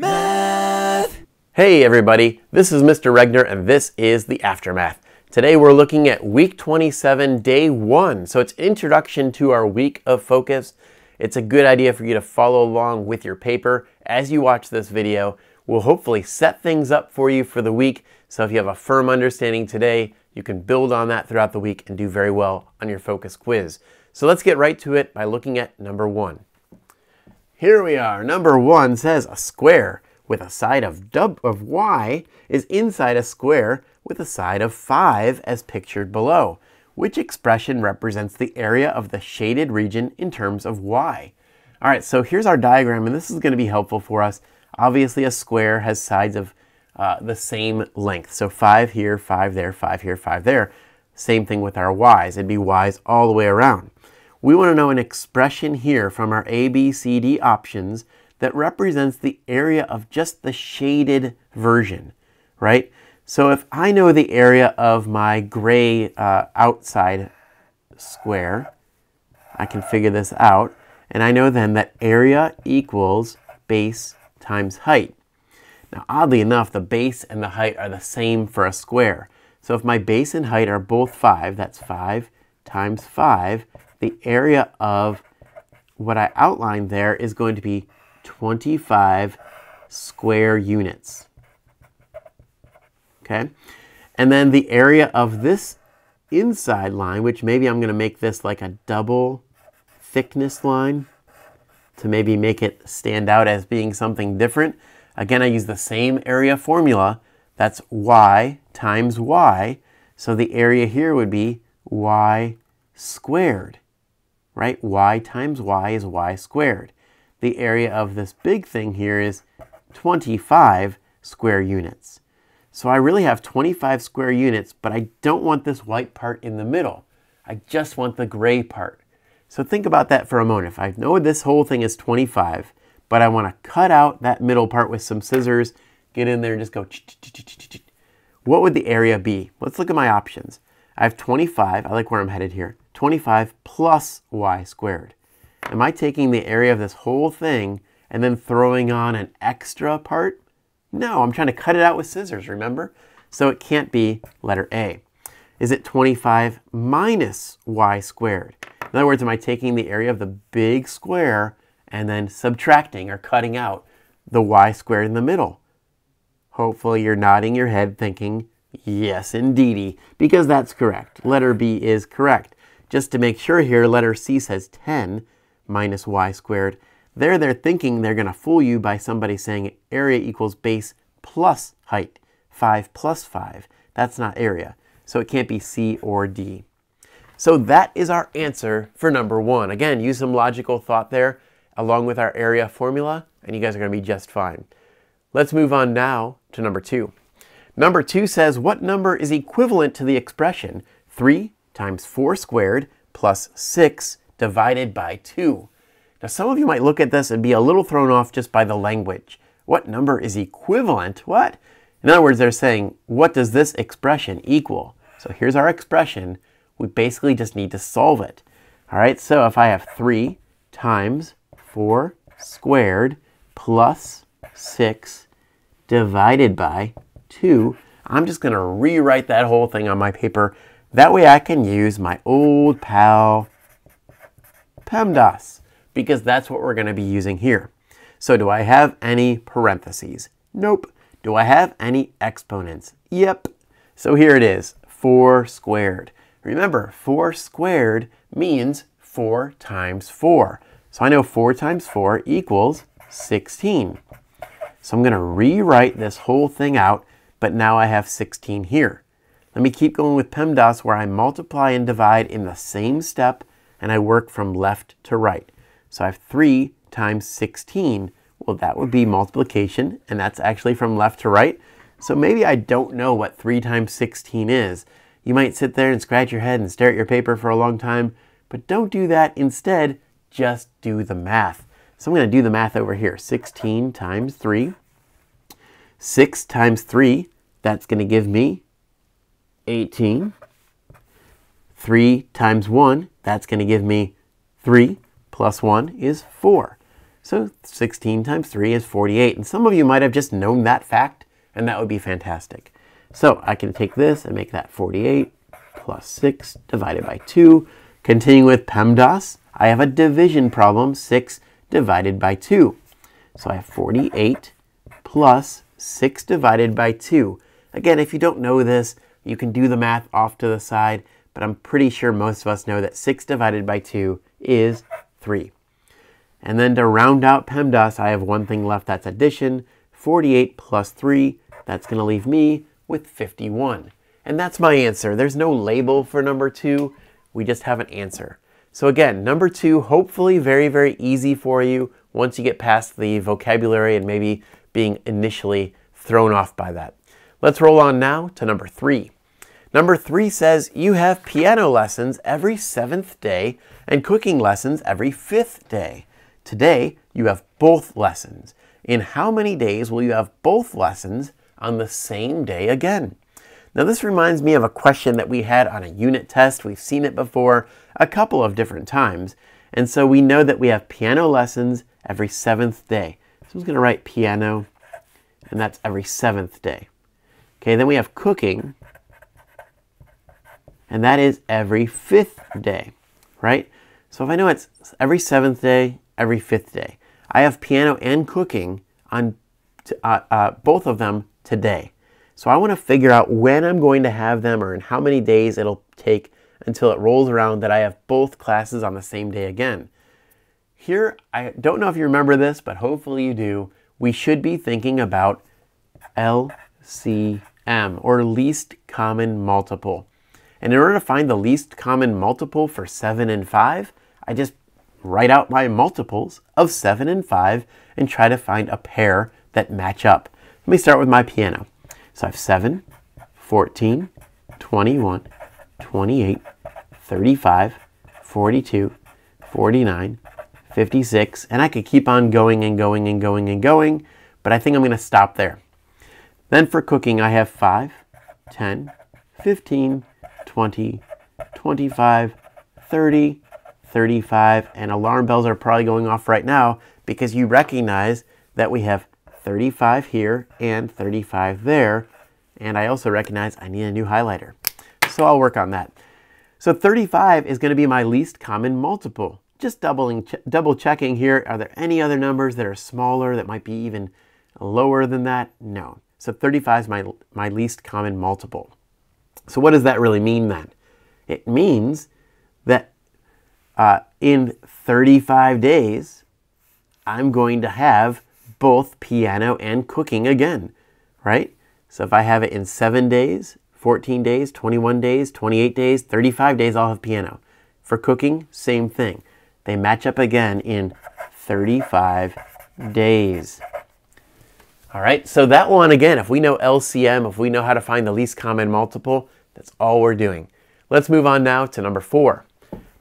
Aftermath! Hey everybody, this is Mr. Regner and this is the After Math. Today we're looking at week 27, day one. So it's introduction to our week of focus. It's a good idea for you to follow along with your paper as you watch this video. We'll hopefully set things up for you for the week. So if you have a firm understanding today, you can build on that throughout the week and do very well on your focus quiz. So let's get right to it by looking at number one. Here we are. Number one says a square with a side of, dub of y is inside a square with a side of 5 as pictured below. Which expression represents the area of the shaded region in terms of y? All right, so here's our diagram, and this is going to be helpful for us. Obviously, a square has sides of uh, the same length. So 5 here, 5 there, 5 here, 5 there. Same thing with our y's. It'd be y's all the way around. We want to know an expression here from our A, B, C, D options that represents the area of just the shaded version, right? So if I know the area of my gray uh, outside square, I can figure this out. And I know then that area equals base times height. Now, oddly enough, the base and the height are the same for a square. So if my base and height are both 5, that's 5 times 5, the area of what I outlined there is going to be 25 square units. Okay? And then the area of this inside line, which maybe I'm going to make this like a double thickness line to maybe make it stand out as being something different. Again, I use the same area formula. That's y times y. So the area here would be y squared right? y times y is y squared. The area of this big thing here is 25 square units. So I really have 25 square units, but I don't want this white part in the middle. I just want the gray part. So think about that for a moment. If I know this whole thing is 25, but I want to cut out that middle part with some scissors, get in there and just go, what would the area be? Let's look at my options. I have 25, I like where I'm headed here. 25 plus y squared. Am I taking the area of this whole thing and then throwing on an extra part? No, I'm trying to cut it out with scissors, remember? So it can't be letter A. Is it 25 minus y squared? In other words, am I taking the area of the big square and then subtracting or cutting out the y squared in the middle? Hopefully you're nodding your head thinking, yes, indeedy, because that's correct. Letter B is correct. Just to make sure here, letter C says 10 minus y squared. There they're thinking they're going to fool you by somebody saying area equals base plus height. 5 plus 5. That's not area. So it can't be C or D. So that is our answer for number one. Again, use some logical thought there along with our area formula, and you guys are going to be just fine. Let's move on now to number two. Number two says, what number is equivalent to the expression 3 times 4 squared plus 6 divided by 2. Now some of you might look at this and be a little thrown off just by the language. What number is equivalent? What? In other words, they're saying, what does this expression equal? So here's our expression. We basically just need to solve it. All right, so if I have 3 times 4 squared plus 6 divided by 2, I'm just going to rewrite that whole thing on my paper that way I can use my old pal PEMDAS because that's what we're going to be using here. So do I have any parentheses? Nope. Do I have any exponents? Yep. So here it is, 4 squared. Remember, 4 squared means 4 times 4. So I know 4 times 4 equals 16. So I'm going to rewrite this whole thing out, but now I have 16 here. Let me keep going with PEMDAS where I multiply and divide in the same step and I work from left to right. So I have 3 times 16. Well, that would be multiplication, and that's actually from left to right. So maybe I don't know what 3 times 16 is. You might sit there and scratch your head and stare at your paper for a long time, but don't do that. Instead, just do the math. So I'm going to do the math over here. 16 times 3. 6 times 3, that's going to give me 18. 3 times 1, that's going to give me 3 plus 1 is 4. So 16 times 3 is 48. And some of you might have just known that fact, and that would be fantastic. So I can take this and make that 48 plus 6 divided by 2. Continuing with PEMDAS, I have a division problem, 6 divided by 2. So I have 48 plus 6 divided by 2. Again, if you don't know this, you can do the math off to the side, but I'm pretty sure most of us know that 6 divided by 2 is 3. And then to round out PEMDAS, I have one thing left, that's addition. 48 plus 3, that's going to leave me with 51. And that's my answer. There's no label for number 2, we just have an answer. So again, number 2, hopefully very, very easy for you once you get past the vocabulary and maybe being initially thrown off by that. Let's roll on now to number 3. Number 3 says you have piano lessons every seventh day and cooking lessons every fifth day. Today, you have both lessons. In how many days will you have both lessons on the same day again? Now, this reminds me of a question that we had on a unit test. We've seen it before a couple of different times. And so we know that we have piano lessons every seventh day. So I'm going to write piano, and that's every seventh day. Okay, then we have cooking, and that is every fifth day, right? So if I know it's every seventh day, every fifth day. I have piano and cooking on uh, uh, both of them today. So I want to figure out when I'm going to have them or in how many days it'll take until it rolls around that I have both classes on the same day again. Here, I don't know if you remember this, but hopefully you do. We should be thinking about LCM or least common multiple. And in order to find the least common multiple for 7 and 5, I just write out my multiples of 7 and 5 and try to find a pair that match up. Let me start with my piano. So I have 7, 14, 21, 28, 35, 42, 49, 56, and I could keep on going and going and going and going, but I think I'm going to stop there. Then for cooking, I have 5, 10, 15, 20, 25, 30, 35, and alarm bells are probably going off right now because you recognize that we have 35 here and 35 there. And I also recognize I need a new highlighter. So I'll work on that. So 35 is going to be my least common multiple. Just doubling, double checking here. Are there any other numbers that are smaller that might be even lower than that? No. So 35 is my, my least common multiple. So what does that really mean then? It means that uh, in 35 days, I'm going to have both piano and cooking again, right? So if I have it in 7 days, 14 days, 21 days, 28 days, 35 days, I'll have piano. For cooking, same thing. They match up again in 35 days. All right, so that one again, if we know LCM, if we know how to find the least common multiple, that's all we're doing. Let's move on now to number four.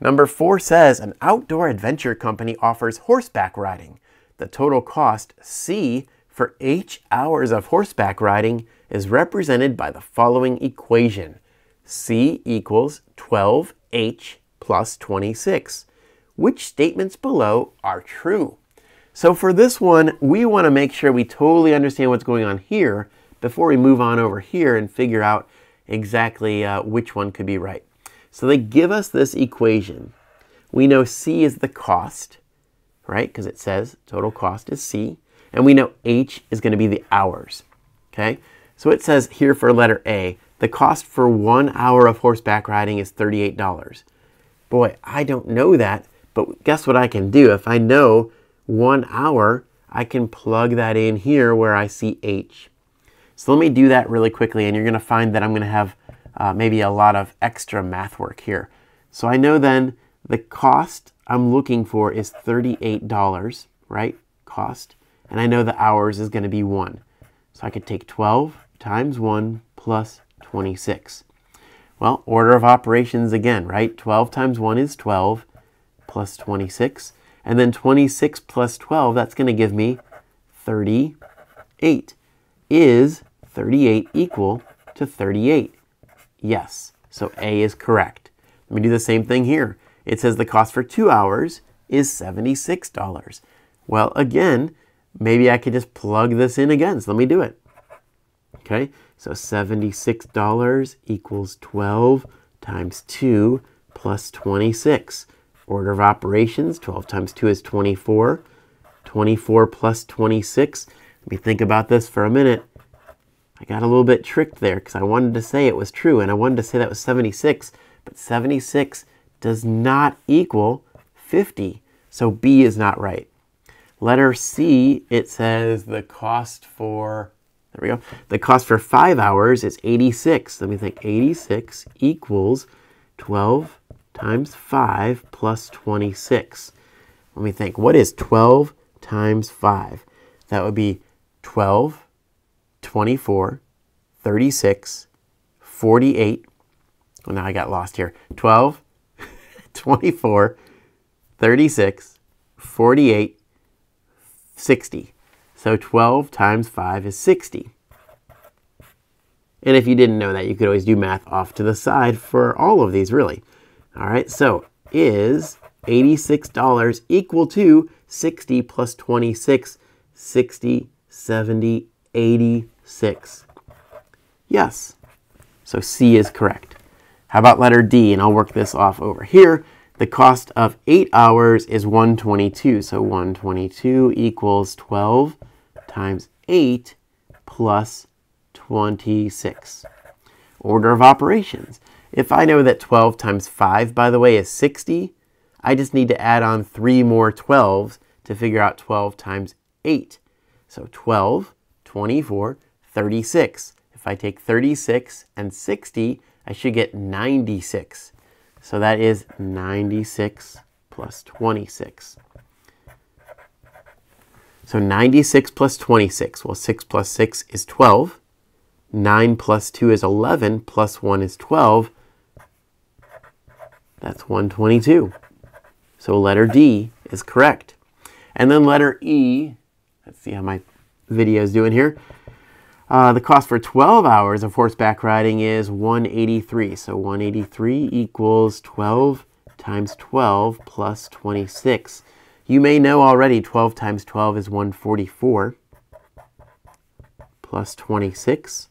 Number four says an outdoor adventure company offers horseback riding. The total cost, C, for H hours of horseback riding is represented by the following equation. C equals 12H plus 26. Which statements below are true? So for this one, we want to make sure we totally understand what's going on here before we move on over here and figure out exactly uh, which one could be right. So they give us this equation. We know C is the cost, right? Because it says total cost is C. And we know H is going to be the hours, okay? So it says here for letter A, the cost for one hour of horseback riding is $38. Boy, I don't know that, but guess what I can do? If I know one hour, I can plug that in here where I see H. So let me do that really quickly, and you're going to find that I'm going to have uh, maybe a lot of extra math work here. So I know then the cost I'm looking for is $38, right? Cost. And I know the hours is going to be 1. So I could take 12 times 1 plus 26. Well, order of operations again, right? 12 times 1 is 12 plus 26. And then 26 plus 12, that's going to give me 38. Is 38 equal to 38? Yes. So A is correct. Let me do the same thing here. It says the cost for two hours is $76. Well, again, maybe I could just plug this in again. So let me do it. Okay, so $76 equals 12 times 2 plus 26. Order of operations, 12 times 2 is 24. 24 plus 26. Let me think about this for a minute. I got a little bit tricked there because I wanted to say it was true and I wanted to say that was 76, but 76 does not equal 50. So B is not right. Letter C, it says the cost for, there we go, the cost for five hours is 86. Let me think, 86 equals 12 times 5 plus 26. Let me think, what is 12 times 5? That would be 12 24, 36, 48. Well, now I got lost here. 12, 24, 36, 48, 60. So 12 times 5 is 60. And if you didn't know that, you could always do math off to the side for all of these, really. All right, so is $86 equal to 60 plus 26, 60, 70, 86. Yes. So C is correct. How about letter D? And I'll work this off over here. The cost of 8 hours is 122. So 122 equals 12 times 8 plus 26. Order of operations. If I know that 12 times 5, by the way, is 60, I just need to add on three more 12s to figure out 12 times 8. So 12, 24, 36. If I take 36 and 60, I should get 96. So that is 96 plus 26. So 96 plus 26, well 6 plus 6 is 12. 9 plus 2 is 11, plus 1 is 12. That's 122. So letter D is correct. And then letter E, let's see how my video is doing here. Uh, the cost for 12 hours of horseback riding is 183. So 183 equals 12 times 12 plus 26. You may know already 12 times 12 is 144 plus 26.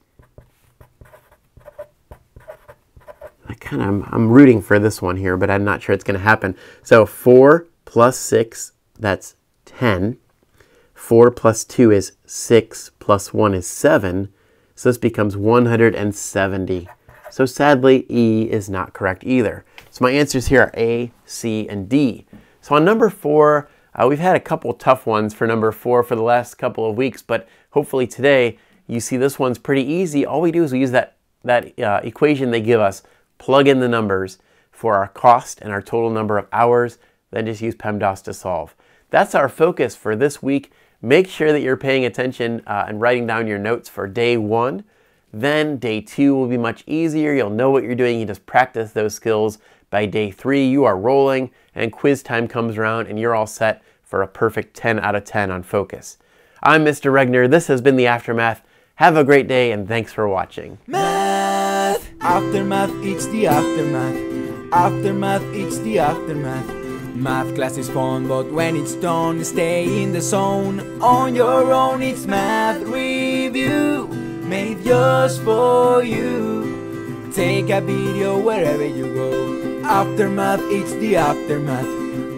I kind of, I'm, I'm rooting for this one here, but I'm not sure it's going to happen. So 4 plus 6, that's 10. 4 plus 2 is 6, plus 1 is 7. So this becomes 170. So sadly, E is not correct either. So my answers here are A, C, and D. So on number 4, uh, we've had a couple tough ones for number 4 for the last couple of weeks, but hopefully today you see this one's pretty easy. All we do is we use that, that uh, equation they give us, plug in the numbers for our cost and our total number of hours, then just use PEMDAS to solve. That's our focus for this week. Make sure that you're paying attention uh, and writing down your notes for day one. Then day two will be much easier. You'll know what you're doing. You just practice those skills. By day three, you are rolling and quiz time comes around and you're all set for a perfect 10 out of 10 on focus. I'm Mr. Regner. This has been The After Math. Have a great day and thanks for watching. Math, aftermath, it's the aftermath. Aftermath, it's the aftermath. Math class is fun, but when it's done, stay in the zone. On your own, it's math review, made just for you. Take a video wherever you go. Aftermath, it's the aftermath.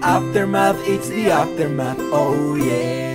Aftermath, it's the aftermath. Oh yeah.